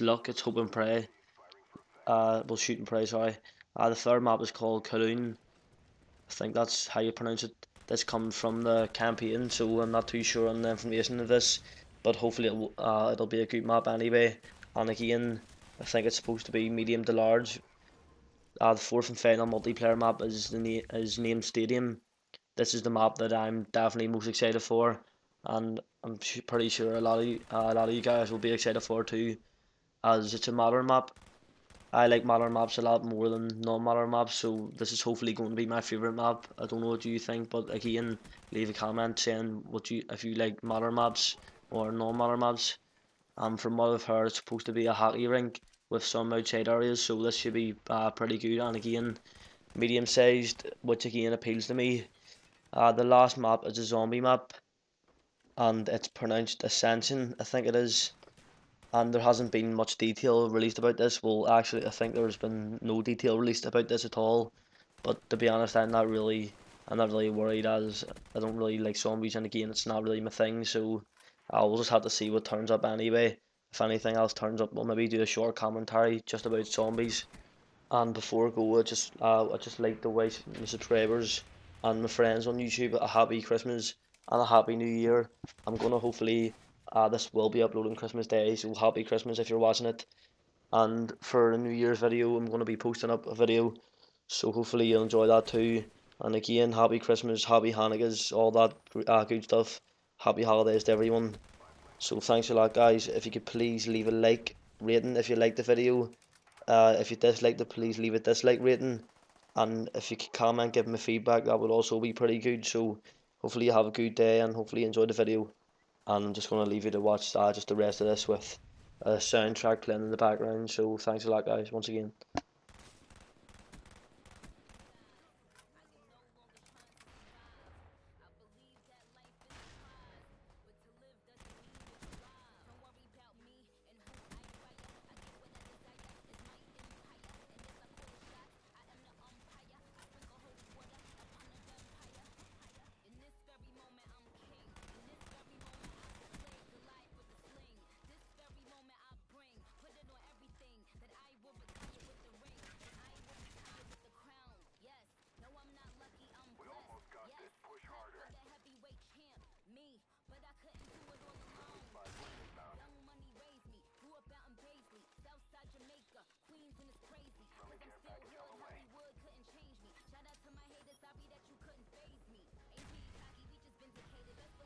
luck, it's hope and pray. Uh, well, shoot and pray, sorry. Uh, the third map is called Kowloon. I think that's how you pronounce it. This comes from the campaign, so I'm not too sure on the information of this, but hopefully it'll, uh, it'll be a good map anyway. And again, I think it's supposed to be medium to large. Uh, the fourth and final multiplayer map is the na is named Stadium. This is the map that I'm definitely most excited for, and I'm pretty sure a lot of you, uh, a lot of you guys will be excited for too, as it's a modern map I like modern maps a lot more than non-modern maps, so this is hopefully going to be my favourite map. I don't know what you think, but again, leave a comment saying what you if you like modern maps or non-modern maps. Um, from what I've heard, it's supposed to be a hockey rink with some outside areas, so this should be uh, pretty good. And again, medium-sized, which again appeals to me. Uh, the last map is a zombie map, and it's pronounced Ascension, I think it is and there hasn't been much detail released about this. Well, actually, I think there's been no detail released about this at all. But to be honest, I'm not really, I'm not really worried as I don't really like zombies, and again, it's not really my thing. So I'll just have to see what turns up anyway. If anything else turns up, we'll maybe do a short commentary just about zombies. And before I go, I just, uh, I just like to wish my subscribers and my friends on YouTube a happy Christmas and a happy New Year. I'm gonna hopefully uh, this will be uploading Christmas Day, so happy Christmas if you're watching it. And for a New Year's video, I'm going to be posting up a video, so hopefully you'll enjoy that too. And again, happy Christmas, happy Hanukkahs, all that uh, good stuff. Happy holidays to everyone. So thanks a lot, guys. If you could please leave a like rating if you like the video. Uh, if you dislike it, please leave a dislike rating. And if you could comment, give me feedback, that would also be pretty good. So hopefully you have a good day and hopefully you enjoy the video and I'm just going to leave you to watch uh, just the rest of this with a soundtrack playing in the background. So thanks a lot, guys, once again. sophisticated, but